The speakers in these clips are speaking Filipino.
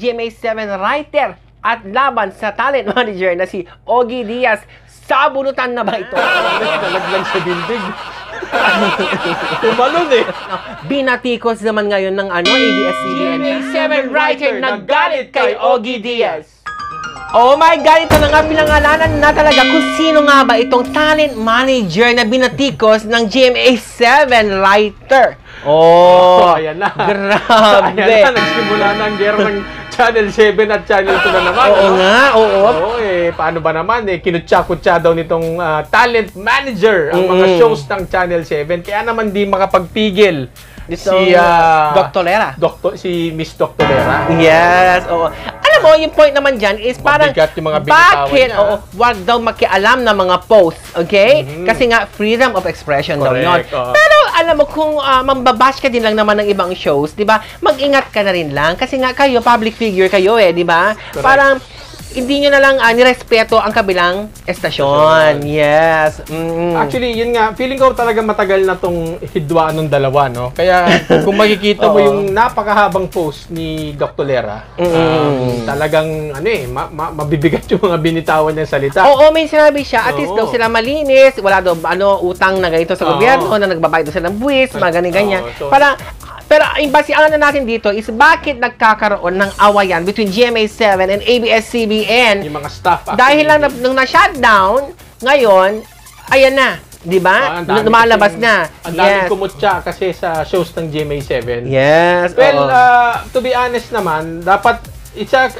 GMA7 writer at laban sa talent manager na si Ogie Diaz. Sabunutan na ba ito? Nalaglag sa building. Tumalon eh. Binatikos naman ngayon ng ano, ABS-CBN. GMA7 writer nagalit kay Ogie Diaz. Oh my God, ito na nga pinangalanan na talaga kung sino nga ba itong talent manager na binatikos ng GMA7 writer. Oh, ayan na. Grabe. Ayan na, nagsimula na ang gera ng Channel 7 at Channel 2 na naman. Oo ano? nga, oo. Oo, eh, paano ba naman eh, kinutsa-kutsa daw nitong ah, talent manager ang mga Mm. shows ng Channel 7. Kaya naman di makapagpigil si ah, Dr. Lera. Doktor, si Miss Dr. Lera. Yes, oo. Alam mo, yung point naman dyan is parang, Mabigat yung mga binitawan bakit, niya. oo, wag daw makialam ng mga posts, okay? Mhm. Kasi nga, freedom of expression daw Correct, yun. oo. Pero alam mo, kung uh, mambabash ka din lang naman ng ibang shows, di ba, mag-ingat ka na rin lang. Kasi nga kayo, public figure kayo eh, di ba? Parang, hindi nyo na lang uh, nirespeto ang kabilang estasyon. Estasyon. Yes. Mm. Actually, yun nga, feeling ko talaga matagal na tong hidwaan ng dalawa, no? Kaya kung makikita mo yung napakahabang post ni Dr. Lera, um, Mm. talagang ano eh, ma- ma- mabibigat yung mga binitawan niyang salita. Oo, may sinabi siya. At least daw sila malinis. Wala daw ano, utang na ganito sa Oo. gobyerno na nagbabayad daw sila ng buwis, mga ganyan-ganyan. Oo, so- Parang, pero yung basi ano na natin dito is bakit nagkakaroon ng awayan between GMA7 and ABS-CBN Yung mga staff. actually. dahil lang na, nung na-shutdown, ngayon, ayan na. Di ba? Ah, ang Lumalabas na. Ang daming Yes. kumutya kasi sa shows ng GMA7. Yes. Well, oo. uh, to be honest naman, dapat isa,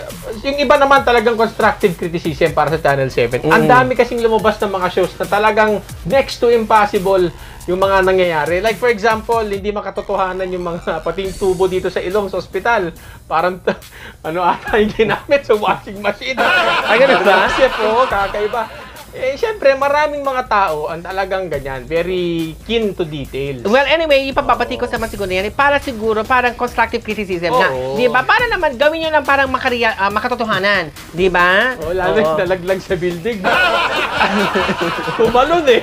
yung iba naman talagang constructive criticism para sa Channel 7. Ang Mm. dami kasing lumabas ng mga shows na talagang next to impossible yung mga nangyayari. Like for example, hindi makatotohanan yung mga pating tubo dito sa Ilong sa ospital. Parang ano ata yung ginamit sa washing machine. Ay, ganun ba? Chef, oo, kakaiba. Eh, syempre, maraming mga tao ang talagang ganyan. Very keen to details. Well, anyway, ipapapati ko sa mga siguro yan, eh, para siguro, parang constructive criticism. Oo. Di ba? Para naman, gawin nyo lang parang makariya, ah, makatotohanan. Di ba? Oh, lalo Oo. nalaglag sa building. Tumalon eh.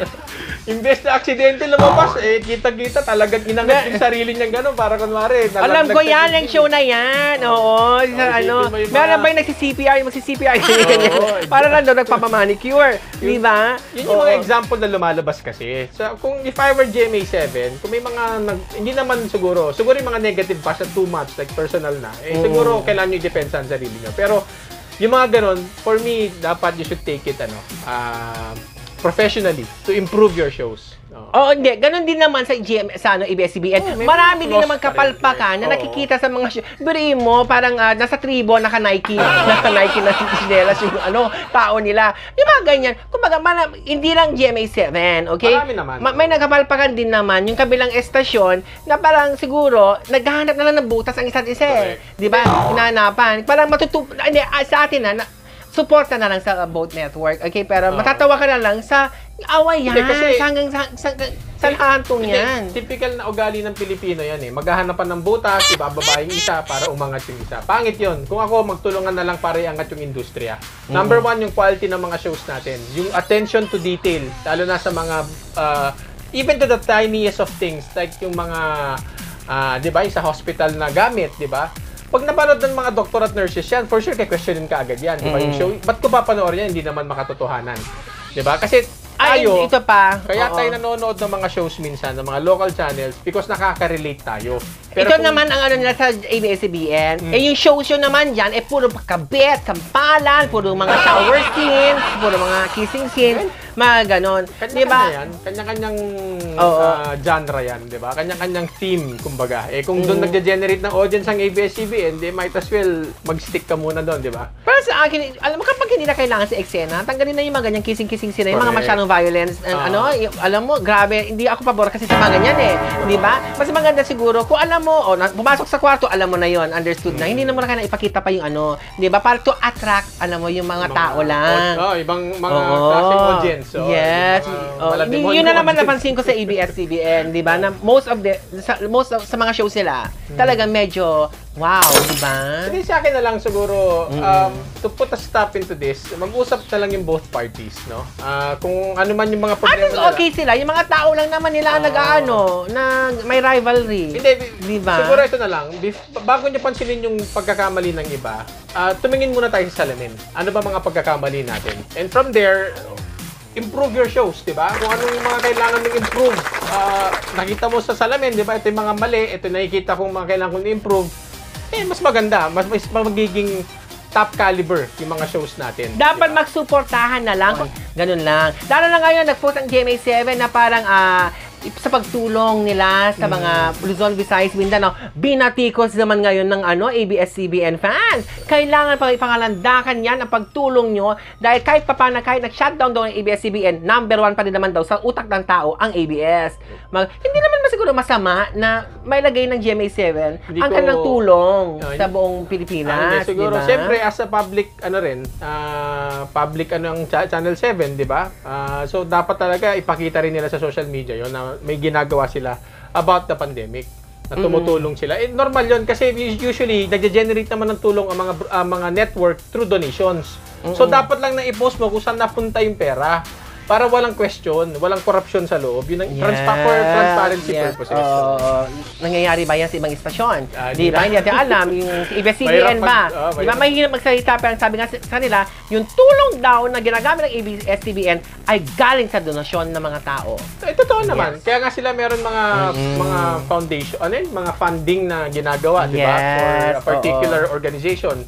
Imbes na aksidente lumabas, eh, kita-kita talagang inangat yung sarili niyang gano'n para kunwari. nalaglag Alam ko yan, ang show na yan. Oo. Sa, Oh, ano, isipin mo yung meron ba yung nagsi-CPR, magsi-CPR, Oo. para lang doon nagpapamanicure. Di ba? Yun yung mga Oo. example na lumalabas kasi. So, kung if I were GMA7, kung may mga, nag, hindi naman siguro, siguro yung mga negative pa sa too much, like personal na, eh, siguro kailangan nyo i-depensa ang sarili nyo. Pero, yung mga ganun, for me, dapat you should take it, ano, ah, professionally, to improve your shows. Oo. Oo, hindi. Ganon din naman sa GM, sa ano, ABS-CBN. May Marami din naman kapalpakan na Oo. nakikita sa mga show. Biriin mo, parang ah, nasa tribo, naka-Nike, naka-Nike na sinelas yung ano, tao nila. Yung mga ganyan. Kumbaga, mara- hindi lang GMA7, okay? Marami naman. Ma- may nagkapalpakan din naman yung kabilang estasyon na parang siguro, naghahanap na lang ng butas ang isa't isa eh. Correct. Di ba? Hinahanapan. Parang matutup... Hindi, ah, sa atin na, na suporta na lang sa boat network. Okay, pero Oo. matatawa ka na lang sa away yan. Hindi, kasi- sa hanggang sa, sa, sa hantong yan. typical na ugali ng Pilipino yan eh. Maghahanapan ng butas, ibababa yung isa para umangat yung isa. Pangit yon. Kung ako, magtulungan na lang para iangat yung industriya. Number one, yung quality ng mga shows natin. Yung attention to detail. Lalo na sa mga, uh, even to the tiniest of things. Like yung mga, ah, di ba, sa hospital na gamit, di ba? Pag napanood ng mga doktor at nurses yan, for sure, kay-questionin ka agad yan. Di ba? Yung Mm. show, ba't ko papanoorin yan? Hindi naman makatotohanan. Di ba? Kasi Ay, tayo, ito pa. kaya Oo. tayo nanonood ng mga shows minsan, ng mga local channels, because nakaka-relate tayo. Ito kung- naman ang ano nila sa ABS-CBN. Mm. Eh, yung show show naman dyan, eh, puro kabit, kampalan, puro mga shower scenes, puro mga kissing scenes, mga ganon. Kanya-kanya Di ba? yan. Kanya-kanyang Oo. ah, genre yan, di ba? Kanya-kanyang theme, kumbaga. Eh, kung doon Mm. nagge-generate ng audience ang ABS-CBN, di might as well mag-stick ka muna doon, di ba? Pero sa akin, alam mo, kapag hindi na kailangan sa eksena, tanggalin na yung mga ganyang kissing-kissing sila, yung mga masyadong violence, and Ah. ano, yung- alam mo, grabe, hindi ako pabor kasi sa mga ganyan eh, di ba? Mas maganda siguro, kung alam mo, oh, na, pumasok sa kwarto, alam mo na yon understood na, hindi na mo na kailangan ipakita pa yung ano, di ba? Para to attract, alam mo, yung mga, tao lang. Oh, ibang mga Oo. klaseng audience. Oh, yes. mga Oh, malademonyo yun na naman napansin ko sa ABS-CBN, di ba? Na most of the, sa, most of, sa mga shows nila, Hmm. talagang medyo Wow, di ba? Hindi sa akin na lang siguro, um, to put a stop into this, mag-usap na lang yung both parties, no? Ah, kung ano man yung mga At problema least nila. okay sila. Yung mga tao lang naman nila ang Oo. nag-ano, na may rivalry. Hindi, Di ba? siguro ito na lang. Bago nyo pansinin yung pagkakamali ng iba, ah, tumingin muna tayo sa salamin. Ano ba mga pagkakamali natin? And from there, improve your shows, di ba? Kung anong yung mga kailangan mong improve. Ah, nakita mo sa salamin, di ba? Ito yung mga mali, ito nakikita kong mga kailangan kong improve. Eh, mas maganda. Mas, mas magiging top caliber yung mga shows natin. Dapat di ba? magsuportahan na lang. Ganun lang. Lalo na ngayon, nag-post ang GMA7 na parang ah, sa pagtulong nila sa mga Luzon, Visayas, Mindanao, binatikos naman ngayon ng ano ABS-CBN fans. Kailangan pang ipangalandakan yan ang pagtulong nyo dahil kahit papana, kahit nag-shutdown daw ng ABS-CBN, number one pa rin naman daw sa utak ng tao ang ABS. Mag, hindi naman siguro masama na may lagay ng GMA7 Hindi ang ko- kanilang tulong Ah, sa buong Pilipinas. hindi, siguro, di ba? siyempre, as a public, ano rin, ah, public, ano, ang cha- Channel 7, di ba? Ah, so, dapat talaga ipakita rin nila sa social media yon na may ginagawa sila about the pandemic na tumutulong sila. Eh, normal yon kasi usually, nag-generate naman ng tulong ang mga, ang mga network through donations. So, dapat lang na i-post mo kung saan napunta yung pera para walang question, walang corruption sa loob. Yun ang transpa- for transparency yes. purposes. Oo. nangyayari ba yan sa ibang istasyon? Ah, di di ba? Hindi natin alam. Yung ABS-CBN ba? oh, di ba? mahirap. Magsalita pero ang sabi nga sa kanila, yung tulong daw na ginagamit ng ABS-CBN ay galing sa donasyon ng mga tao. Eh, totoo naman. Yes. Kaya nga sila meron mga Mm-mm. mga foundation, ano yun? Mga funding na ginagawa, di ba? For Yes, a particular organization.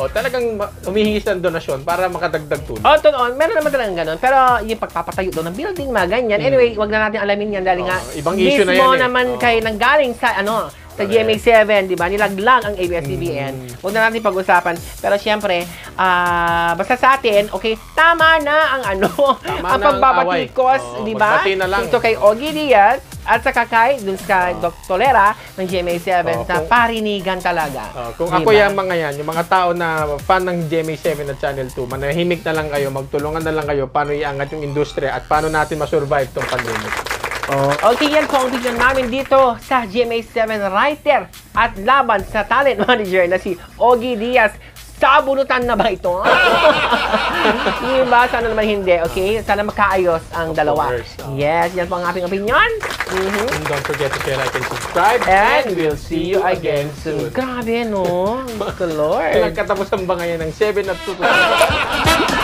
O talagang ma- humihingi sila ng donasyon para makadagdag tulong. Oh, totoo. Meron naman talagang ganun. Pero yung pagpapatayo daw ng building, mga ganyan. Anyway, wag na natin alamin yan dahil nga Oh, ibang issue na mismo yan eh. naman Oh. kay nanggaling sa ano, sa Correct. GMA7, di ba? Nilaglag ang ABS-CBN. Mm. Huwag na natin pag-usapan. Pero syempre, ah basta sa atin, okay, tama na ang ano, Tama ang na ang pagbabatikos, away. Oo, di ba? magbati na lang. Dito kay Ogie Diaz at sa kakay dun sa Oo. Dr. Tolera ng GMA7 Oo, sa kung- parinigan talaga. Oh, kung Di ako yung mga yan, yung mga tao na fan ng GMA7 at Channel 2, manahimik na lang kayo, magtulungan na lang kayo paano iangat yung industriya at paano natin masurvive tong pandemic. Oh, okay, yan po ang video namin dito sa GMA7 writer at laban sa talent manager na si Ogie Diaz. Sabunutan na ba ito? Di ba? Sana naman hindi, okay? Sana magkaayos ang dalawa. course, oh. Yes, yan po ang aking opinion. Mhm. And don't forget to share, like, and subscribe. And we'll see you again soon. Grabe, no? Good Lord. Nagkatapusan ba ngayon ng 7 at 2?